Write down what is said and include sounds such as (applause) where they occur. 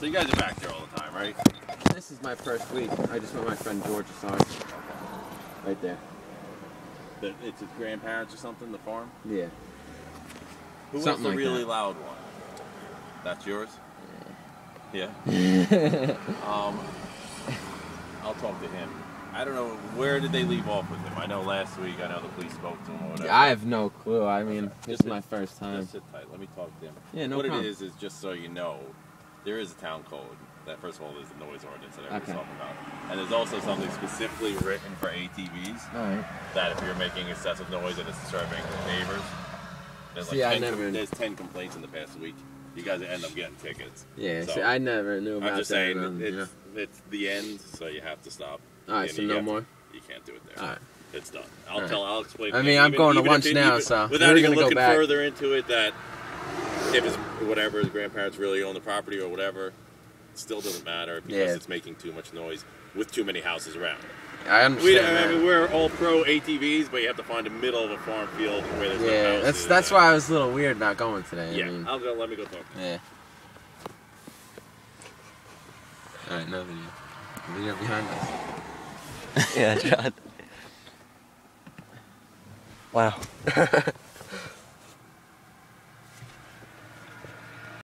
So you guys are back there all the time, right? This is my first week. I just met my friend George Assange. Right there. The, it's his grandparents or something, the farm? Yeah. Who Something was like the really that. loud one? That's yours? Yeah. (laughs) um, I'll talk to him. I don't know, where did they leave off with him? I know last week, I know the police spoke to him or whatever. I have no clue. I mean, Okay. this is my first time. Just sit tight. Let me talk to him. Yeah, no what problem. it is is just so you know, there is a town code. That first of all, there's a noise ordinance that everyone's Okay. talking about, and there's also something specifically written for ATVs right. that if you're making excessive noise and it's disturbing the neighbors, there's like See, I 10 com- never- there's ten complaints in the past week. You guys end up getting tickets. Yeah. So, see, I never knew about I'm just that. saying um, it's know. it's the end, so you have to stop. All right. So no have to- more. You can't do it there. All right. It's done. I'll right. tell. I'll explain. I mean, I'm going to lunch it- now, even- so without even looking back. further into it, that if it's whatever his grandparents really own the property or whatever, it still doesn't matter because Yeah. it's making too much noise with too many houses around. I We, understand. I mean, we're all pro ATVs, but you have to find the middle of a farm field where there's no Yeah. houses. That's that's why I was a little weird not going today. Yeah, I mean, I'll go. Let me go talk. yeah. All right. No video. Video behind us. (laughs) yeah, John. (laughs) Wow. (laughs)